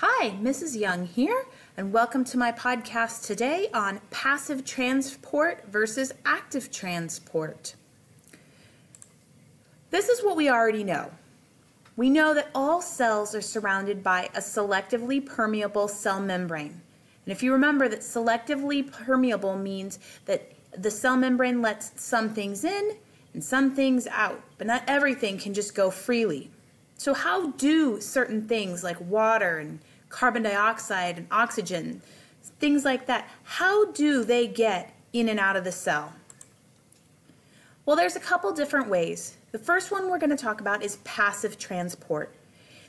Hi, Mrs. Young here, and welcome to my podcast today on passive transport versus active transport. This is what we already know. We know that all cells are surrounded by a selectively permeable cell membrane. And if you remember that selectively permeable means that the cell membrane lets some things in and some things out, but not everything can just go freely. So how do certain things like water and carbon dioxide and oxygen, things like that, how do they get in and out of the cell? Well, there's a couple different ways. The first one we're going to talk about is passive transport.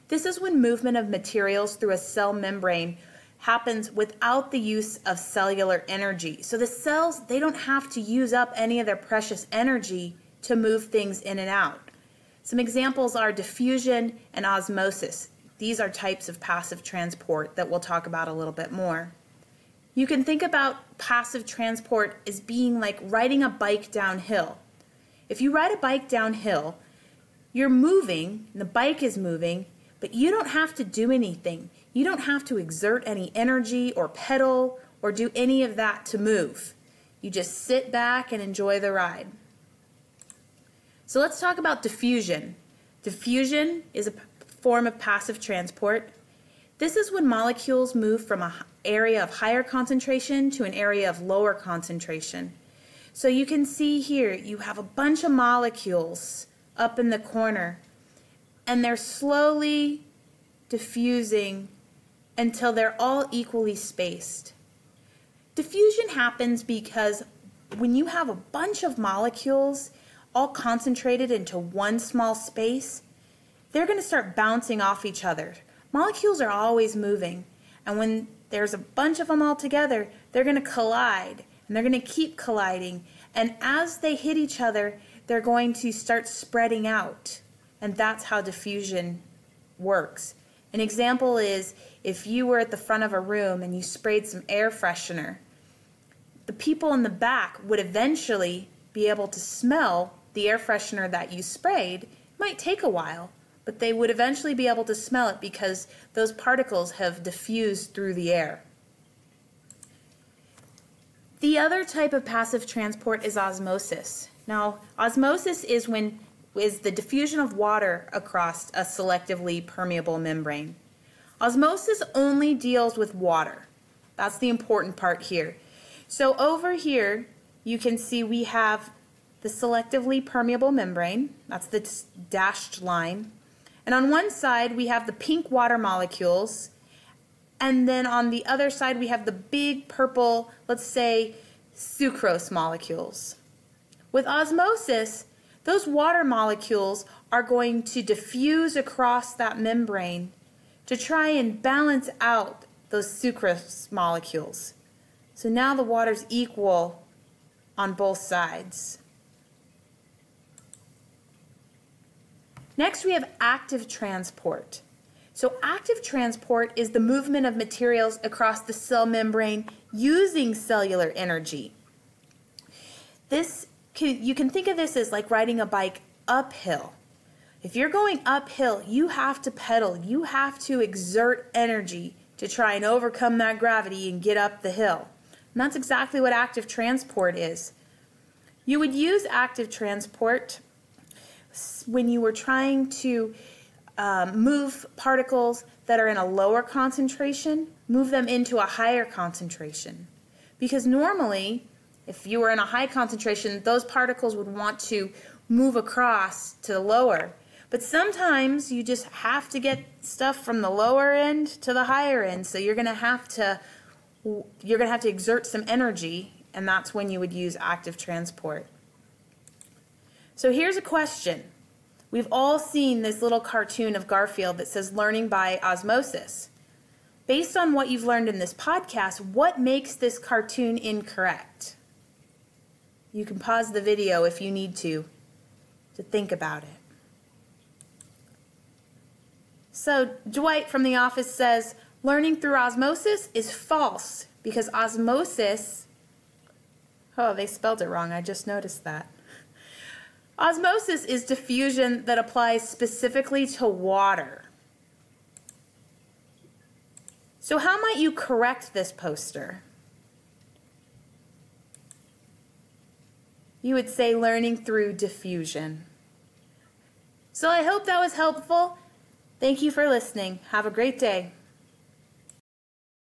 This is when movement of materials through a cell membrane happens without the use of cellular energy. So the cells, they don't have to use up any of their precious energy to move things in and out. Some examples are diffusion and osmosis. These are types of passive transport that we'll talk about a little bit more. You can think about passive transport as being like riding a bike downhill. If you ride a bike downhill, you're moving, and the bike is moving, but you don't have to do anything. You don't have to exert any energy or pedal or do any of that to move. You just sit back and enjoy the ride. So let's talk about diffusion. Diffusion is a form of passive transport. This is when molecules move from an area of higher concentration to an area of lower concentration. So you can see here, you have a bunch of molecules up in the corner, and they're slowly diffusing until they're all equally spaced. Diffusion happens because when you have a bunch of molecules all concentrated into one small space, they're going to start bouncing off each other. Molecules are always moving, and when there's a bunch of them all together, they're going to collide, and they're going to keep colliding. And as they hit each other, they're going to start spreading out. And that's how diffusion works. An example is if you were at the front of a room and you sprayed some air freshener, the people in the back would eventually be able to smell the air freshener that you sprayed. Might take a while, but they would eventually be able to smell it because those particles have diffused through the air. The other type of passive transport is osmosis. Now, osmosis is when is the diffusion of water across a selectively permeable membrane. Osmosis only deals with water. That's the important part here. So over here, you can see we have the selectively permeable membrane, that's the dashed line. And on one side we have the pink water molecules, and then on the other side we have the big purple, let's say, sucrose molecules. With osmosis, those water molecules are going to diffuse across that membrane to try and balance out those sucrose molecules. So now the water's equal on both sides. Next, we have active transport. So active transport is the movement of materials across the cell membrane using cellular energy. This can, you can think of this as like riding a bike uphill. If you're going uphill, you have to pedal. You have to exert energy to try and overcome that gravity and get up the hill. And that's exactly what active transport is. You would use active transport when you were trying to um, move particles that are in a lower concentration, move them into a higher concentration. Because normally, if you were in a high concentration, those particles would want to move across to the lower. But sometimes you just have to get stuff from the lower end to the higher end. So you're going to have to you're going to have to exert some energy, and that's when you would use active transport. So here's a question. We've all seen this little cartoon of Garfield that says learning by osmosis. Based on what you've learned in this podcast, what makes this cartoon incorrect? You can pause the video if you need to, to think about it. So Dwight from the office says, learning through osmosis is false because osmosis, oh, they spelled it wrong. I just noticed that. Osmosis is diffusion that applies specifically to water. So how might you correct this poster? You would say learning through diffusion. So I hope that was helpful. Thank you for listening. Have a great day.